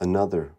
another